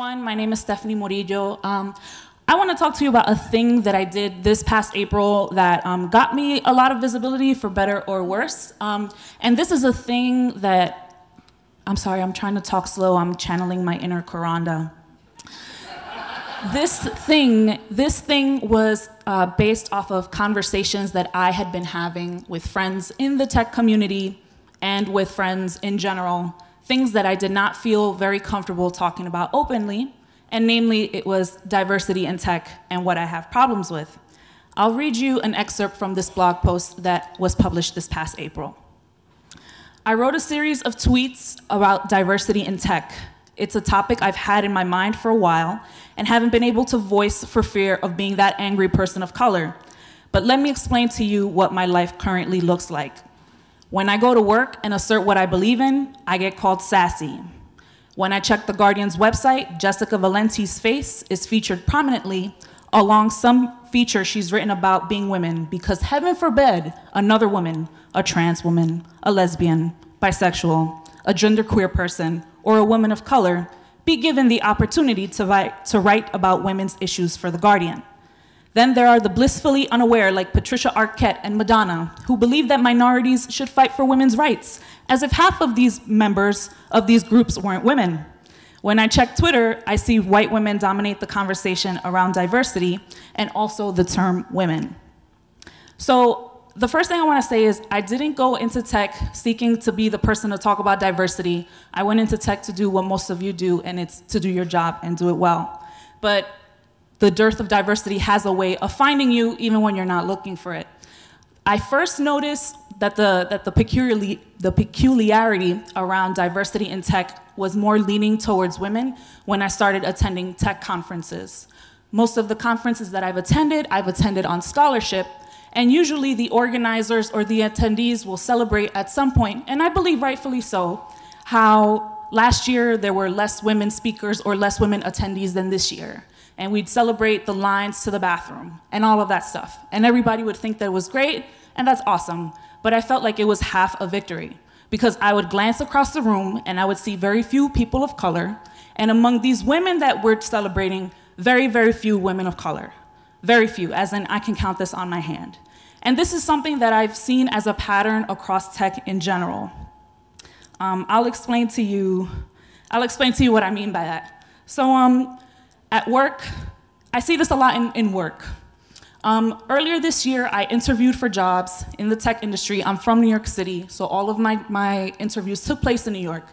everyone. My name is Stephanie Morillo. Um, I want to talk to you about a thing that I did this past April that um, got me a lot of visibility for better or worse. Um, and this is a thing that, I'm sorry, I'm trying to talk slow. I'm channeling my inner Kronda. this thing, this thing was uh, based off of conversations that I had been having with friends in the tech community and with friends in general things that I did not feel very comfortable talking about openly, and namely, it was diversity in tech and what I have problems with. I'll read you an excerpt from this blog post that was published this past April. I wrote a series of tweets about diversity in tech. It's a topic I've had in my mind for a while and haven't been able to voice for fear of being that angry person of color. But let me explain to you what my life currently looks like. When I go to work and assert what I believe in, I get called sassy. When I check The Guardian's website, Jessica Valenti's face is featured prominently along some feature she's written about being women because heaven forbid another woman, a trans woman, a lesbian, bisexual, a genderqueer person, or a woman of color be given the opportunity to write, to write about women's issues for The Guardian. Then there are the blissfully unaware, like Patricia Arquette and Madonna, who believe that minorities should fight for women's rights, as if half of these members of these groups weren't women. When I check Twitter, I see white women dominate the conversation around diversity and also the term women. So, the first thing I wanna say is I didn't go into tech seeking to be the person to talk about diversity. I went into tech to do what most of you do, and it's to do your job and do it well. But the dearth of diversity has a way of finding you even when you're not looking for it. I first noticed that the, that the, peculiarly, the peculiarity around diversity in tech was more leaning towards women when I started attending tech conferences. Most of the conferences that I've attended, I've attended on scholarship, and usually the organizers or the attendees will celebrate at some point, and I believe rightfully so, how last year there were less women speakers or less women attendees than this year and we'd celebrate the lines to the bathroom and all of that stuff. And everybody would think that it was great, and that's awesome. But I felt like it was half a victory because I would glance across the room and I would see very few people of color. And among these women that we're celebrating, very, very few women of color. Very few, as in I can count this on my hand. And this is something that I've seen as a pattern across tech in general. Um, I'll explain to you, I'll explain to you what I mean by that. So um, at work, I see this a lot in, in work. Um, earlier this year, I interviewed for jobs in the tech industry. I'm from New York City, so all of my, my interviews took place in New York.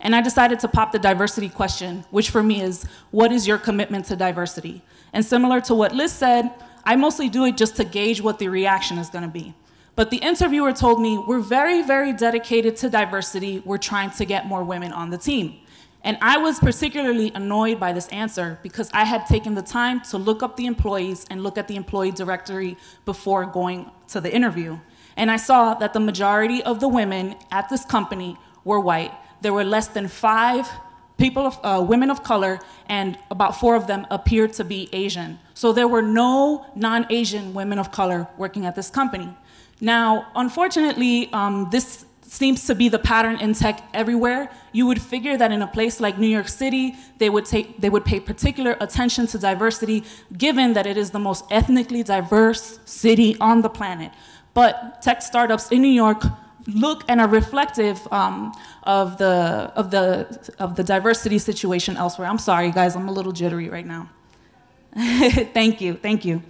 And I decided to pop the diversity question, which for me is, what is your commitment to diversity? And similar to what Liz said, I mostly do it just to gauge what the reaction is gonna be. But the interviewer told me, we're very, very dedicated to diversity. We're trying to get more women on the team. And I was particularly annoyed by this answer because I had taken the time to look up the employees and look at the employee directory before going to the interview. And I saw that the majority of the women at this company were white. There were less than five people of, uh, women of color, and about four of them appeared to be Asian. So there were no non-Asian women of color working at this company. Now, unfortunately, um, this seems to be the pattern in tech everywhere. You would figure that in a place like New York City, they would, take, they would pay particular attention to diversity, given that it is the most ethnically diverse city on the planet. But tech startups in New York look and are reflective um, of, the, of, the, of the diversity situation elsewhere. I'm sorry, guys, I'm a little jittery right now. thank you, thank you.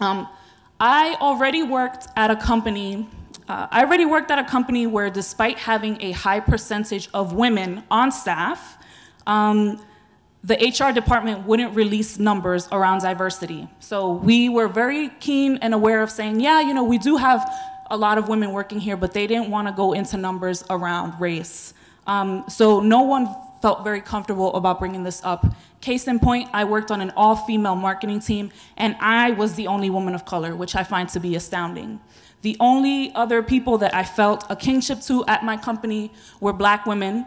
Um, I already worked at a company uh, I already worked at a company where, despite having a high percentage of women on staff, um, the HR department wouldn't release numbers around diversity. So we were very keen and aware of saying, yeah, you know, we do have a lot of women working here, but they didn't want to go into numbers around race. Um, so no one felt very comfortable about bringing this up. Case in point, I worked on an all-female marketing team, and I was the only woman of color, which I find to be astounding. The only other people that I felt a kinship to at my company were black women,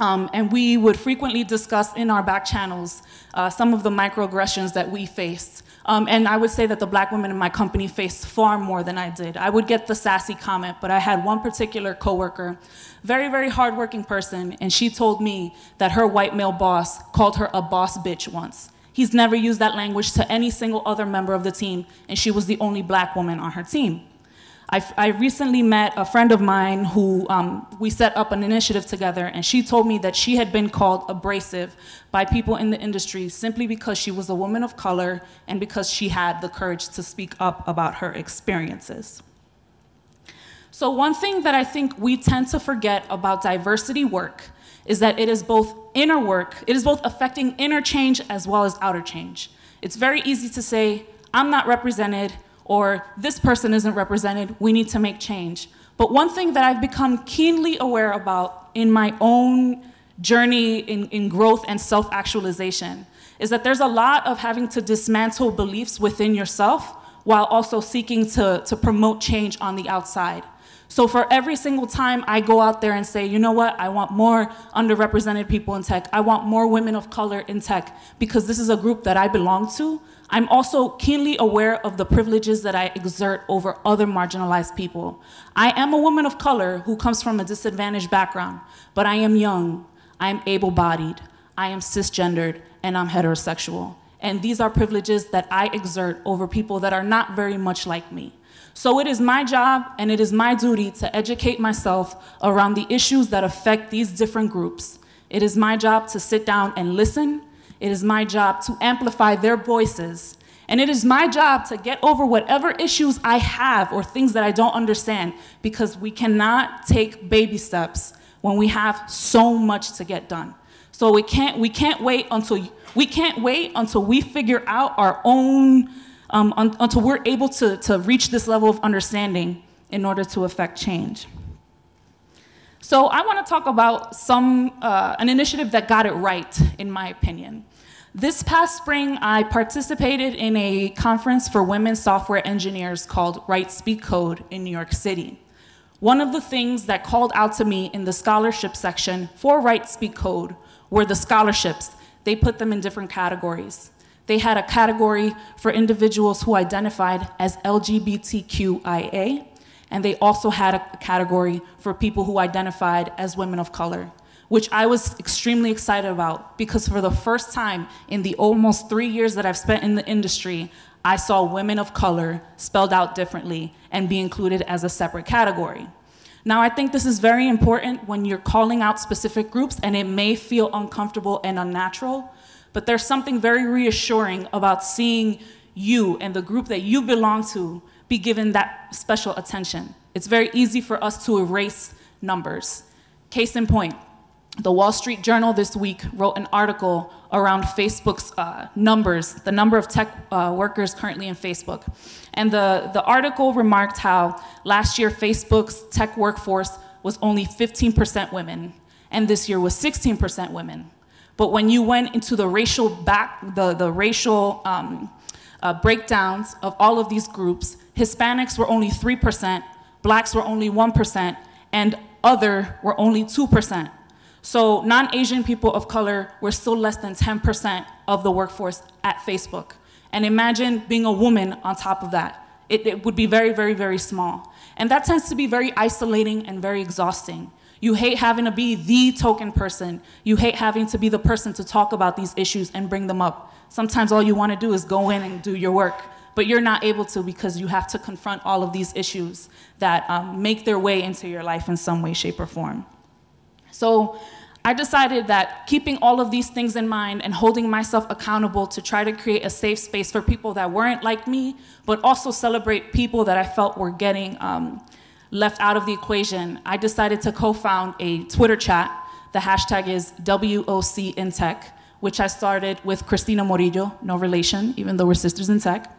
Um, and we would frequently discuss in our back channels uh, some of the microaggressions that we faced. Um, and I would say that the black women in my company faced far more than I did. I would get the sassy comment, but I had one particular coworker, very, very hardworking person, and she told me that her white male boss called her a boss bitch once. He's never used that language to any single other member of the team, and she was the only black woman on her team. I, I recently met a friend of mine who um, we set up an initiative together, and she told me that she had been called abrasive by people in the industry simply because she was a woman of color and because she had the courage to speak up about her experiences. So, one thing that I think we tend to forget about diversity work is that it is both inner work, it is both affecting inner change as well as outer change. It's very easy to say, I'm not represented, or this person isn't represented, we need to make change. But one thing that I've become keenly aware about in my own journey in, in growth and self actualization is that there's a lot of having to dismantle beliefs within yourself while also seeking to, to promote change on the outside. So for every single time I go out there and say, you know what, I want more underrepresented people in tech, I want more women of color in tech, because this is a group that I belong to, I'm also keenly aware of the privileges that I exert over other marginalized people. I am a woman of color who comes from a disadvantaged background, but I am young, I am able bodied, I am cisgendered, and I'm heterosexual. And these are privileges that I exert over people that are not very much like me. So it is my job and it is my duty to educate myself around the issues that affect these different groups. It is my job to sit down and listen it is my job to amplify their voices. And it is my job to get over whatever issues I have or things that I don't understand because we cannot take baby steps when we have so much to get done. So we can't, we can't wait until we can't wait until we figure out our own, um, un, until we're able to, to reach this level of understanding in order to affect change. So I want to talk about some, uh, an initiative that got it right, in my opinion. This past spring, I participated in a conference for women software engineers called Write Speak Code in New York City. One of the things that called out to me in the scholarship section for Write Speak Code were the scholarships. They put them in different categories. They had a category for individuals who identified as LGBTQIA, and they also had a category for people who identified as women of color, which I was extremely excited about because for the first time in the almost three years that I've spent in the industry, I saw women of color spelled out differently and be included as a separate category. Now, I think this is very important when you're calling out specific groups and it may feel uncomfortable and unnatural, but there's something very reassuring about seeing you and the group that you belong to be given that special attention. It's very easy for us to erase numbers. Case in point, the Wall Street Journal this week wrote an article around Facebook's uh, numbers, the number of tech uh, workers currently in Facebook. And the, the article remarked how last year Facebook's tech workforce was only 15% women, and this year was 16% women. But when you went into the racial back, the, the racial um, uh, breakdowns of all of these groups, Hispanics were only 3%, blacks were only 1%, and other were only 2%. So non-Asian people of color were still less than 10% of the workforce at Facebook. And imagine being a woman on top of that. It, it, would be very, very, very small. And that tends to be very isolating and very exhausting. You hate having to be the token person. You hate having to be the person to talk about these issues and bring them up. Sometimes all you want to do is go in and do your work but you're not able to because you have to confront all of these issues that um, make their way into your life in some way, shape, or form. So I decided that keeping all of these things in mind and holding myself accountable to try to create a safe space for people that weren't like me, but also celebrate people that I felt were getting um, left out of the equation, I decided to co-found a Twitter chat. The hashtag is WOC in Tech, which I started with Christina Morillo, no relation, even though we're sisters in tech.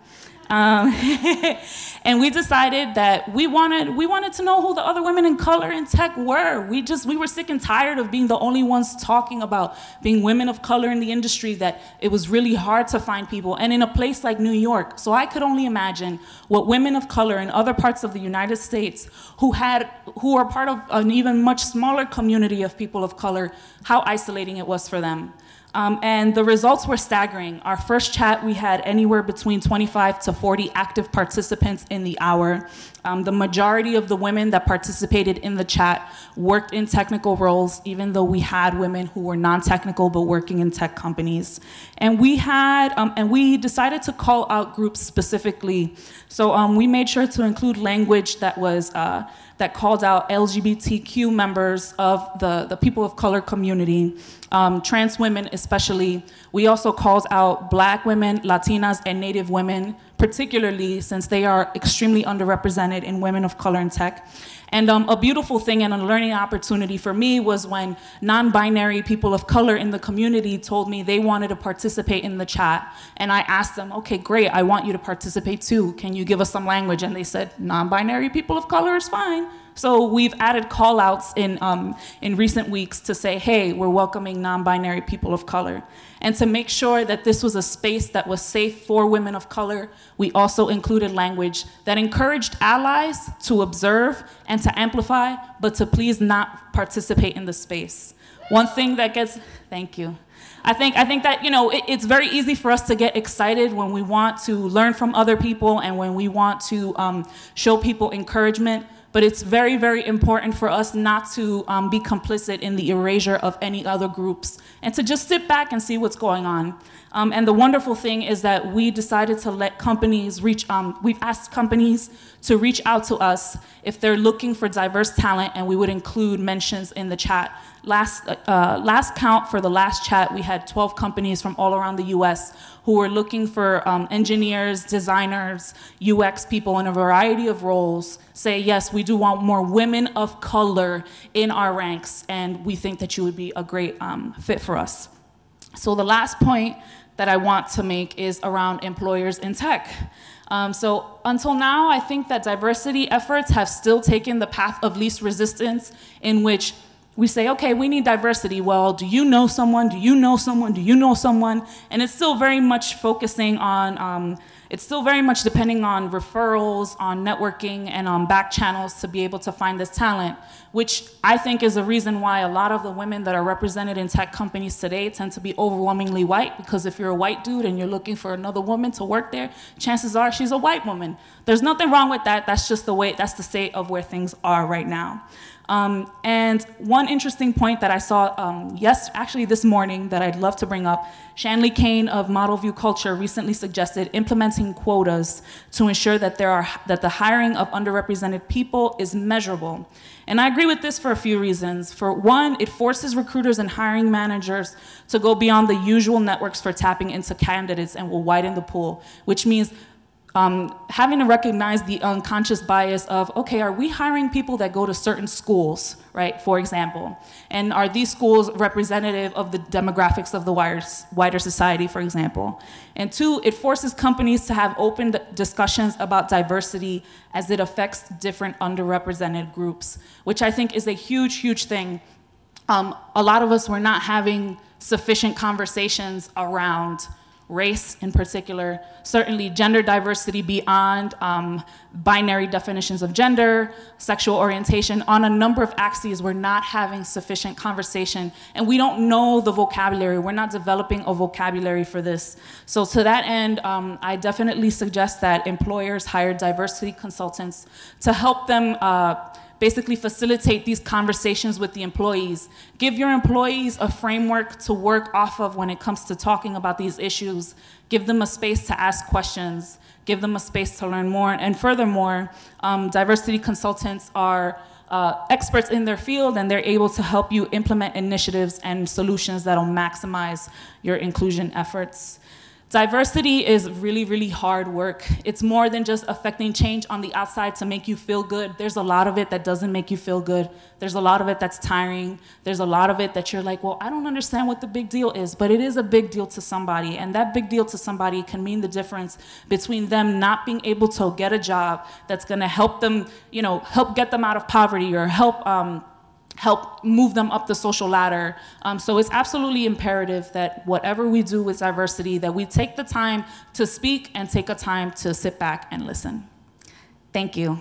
Um, and we decided that we wanted we wanted to know who the other women in color in tech were. We just we were sick and tired of being the only ones talking about being women of color in the industry. That it was really hard to find people, and in a place like New York. So I could only imagine what women of color in other parts of the United States who had who are part of an even much smaller community of people of color, how isolating it was for them. Um, and the results were staggering. Our first chat, we had anywhere between 25 to 40 active participants in the hour. Um, the majority of the women that participated in the chat worked in technical roles, even though we had women who were non-technical but working in tech companies. And we had, um, and we decided to call out groups specifically. So um, we made sure to include language that was uh, that called out LGBTQ members of the, the people of color community, um, trans women especially. We also called out black women, Latinas, and Native women, particularly since they are extremely underrepresented in women of color in tech. And um, a beautiful thing and a learning opportunity for me was when non-binary people of color in the community told me they wanted to participate in the chat. And I asked them, okay, great, I want you to participate too. Can you give us some language? And they said, non-binary people of color is fine. So we've added call outs in, um, in recent weeks to say, hey, we're welcoming non-binary people of color. And to make sure that this was a space that was safe for women of color, we also included language that encouraged allies to observe and to amplify, but to please not participate in the space. One thing that gets, thank you. I think, I think that, you know, it, it's very easy for us to get excited when we want to learn from other people and when we want to um, show people encouragement, but it's very, very important for us not to um, be complicit in the erasure of any other groups and to just sit back and see what's going on. Um, and the wonderful thing is that we decided to let companies reach, um, we've asked companies to reach out to us if they're looking for diverse talent, and we would include mentions in the chat. Last, uh, last count for the last chat, we had 12 companies from all around the US who were looking for um, engineers, designers, UX people in a variety of roles say, yes, we do want more women of color in our ranks, and we think that you would be a great um, fit for us. So the last point that I want to make is around employers in tech. Um, so until now, I think that diversity efforts have still taken the path of least resistance in which we say, okay, we need diversity. Well, do you know someone? Do you know someone? Do you know someone? And it's still very much focusing on um, it's still very much depending on referrals, on networking, and on back channels to be able to find this talent, which I think is a reason why a lot of the women that are represented in tech companies today tend to be overwhelmingly white, because if you're a white dude and you're looking for another woman to work there, chances are she's a white woman. There's nothing wrong with that. That's just the way, that's the state of where things are right now. Um, and one interesting point that I saw um, yes, actually this morning that I'd love to bring up, Shanley Kane of Model View Culture recently suggested implementing quotas to ensure that there are that the hiring of underrepresented people is measurable. And I agree with this for a few reasons. For one, it forces recruiters and hiring managers to go beyond the usual networks for tapping into candidates and will widen the pool, which means um, having to recognize the unconscious bias of, okay, are we hiring people that go to certain schools, right, for example? And are these schools representative of the demographics of the wider, wider society, for example? And two, it forces companies to have open discussions about diversity as it affects different underrepresented groups, which I think is a huge, huge thing. Um, a lot of us were not having sufficient conversations around race in particular, certainly gender diversity beyond um, binary definitions of gender, sexual orientation, on a number of axes, we're not having sufficient conversation and we don't know the vocabulary. We're not developing a vocabulary for this. So to that end, um, I definitely suggest that employers hire diversity consultants to help them uh, basically facilitate these conversations with the employees. Give your employees a framework to work off of when it comes to talking about these issues. Give them a space to ask questions. Give them a space to learn more. And furthermore, um, diversity consultants are uh, experts in their field and they're able to help you implement initiatives and solutions that'll maximize your inclusion efforts. Diversity is really, really hard work. It's more than just affecting change on the outside to make you feel good. There's a lot of it that doesn't make you feel good. There's a lot of it that's tiring. There's a lot of it that you're like, well, I don't understand what the big deal is, but it is a big deal to somebody. And that big deal to somebody can mean the difference between them not being able to get a job that's gonna help them, you know, help get them out of poverty or help um, help move them up the social ladder. Um, so it's absolutely imperative that whatever we do with diversity, that we take the time to speak and take a time to sit back and listen. Thank you.